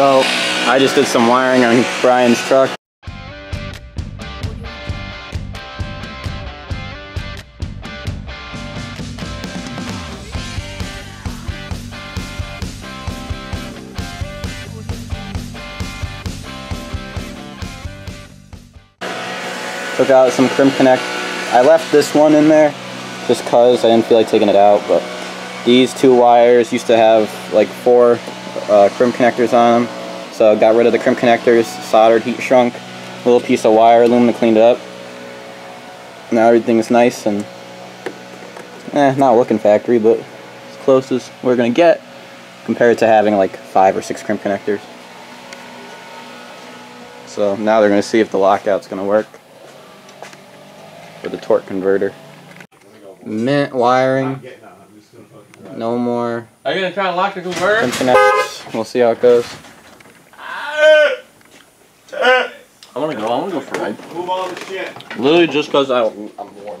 So I just did some wiring on Brian's truck. Took out some crimp connect. I left this one in there just cause I didn't feel like taking it out, but these two wires used to have like four uh, crimp connectors on them. So got rid of the crimp connectors, soldered, heat shrunk, a little piece of wire aluminum cleaned it up. Now everything's nice and eh, not looking factory, but as close as we're gonna get compared to having like five or six crimp connectors. So now they're gonna see if the lockout's gonna work for the torque converter. Mint wiring. No more Are you gonna try to lock the converter? Connects. We'll see how it goes. I wanna go. I wanna go for a ride. Move all the shit. Literally just because I, I'm warm.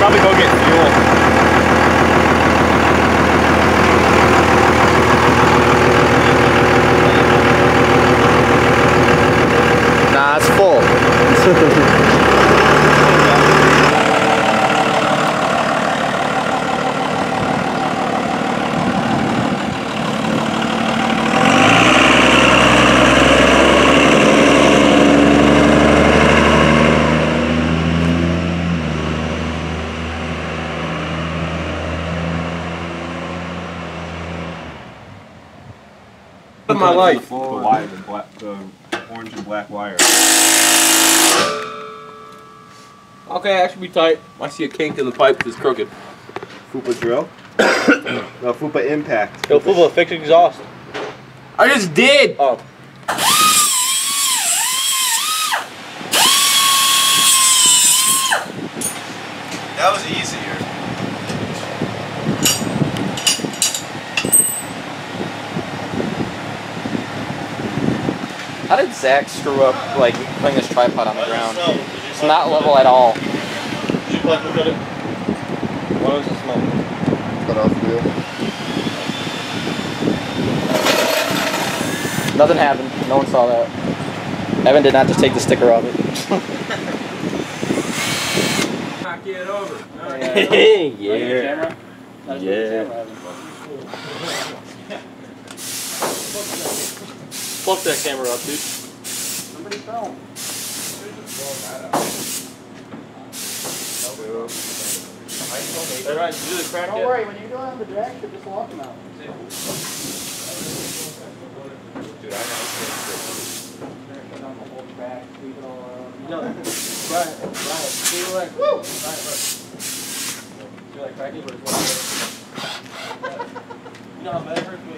Probably go get fuel. Nah, it's full. Of my life. The wire, the black, the orange and black wire. Okay, that should be tight. I see a kink in the pipe that's crooked. Fupa drill? no, Fupa impact. Yo, Fuba, fix exhaust. I just did! Oh. That was easier. How did Zach screw up like putting this tripod on the ground? It's not level at all. Did you like look at it? What was the smoke? Cut off wheel. Nothing happened. No one saw that. Evan did not just take the sticker off it. Knock it over. yeah. Yeah. Flip that camera up, dude. Somebody film. All right, did you do the crack Don't yet? worry, when you go on the jack, strip, just walk them out. No, Brian, Brian, see you like, woo! Brian, look. See like cracking, but it's one You know how bad it hurts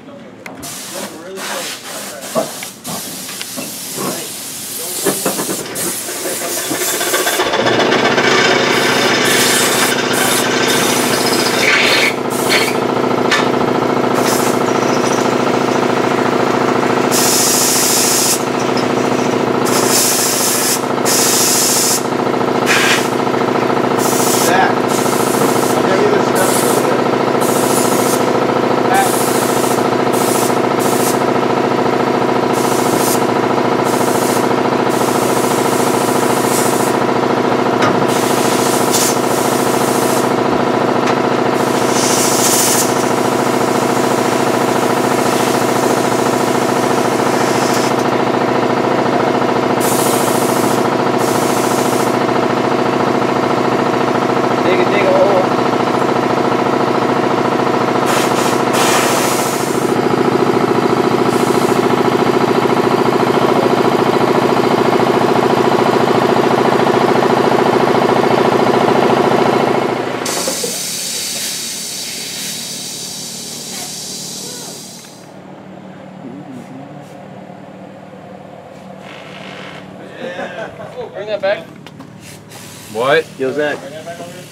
bring that back. What? Yo, Zach. Bring that back over here